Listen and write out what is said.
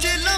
जिला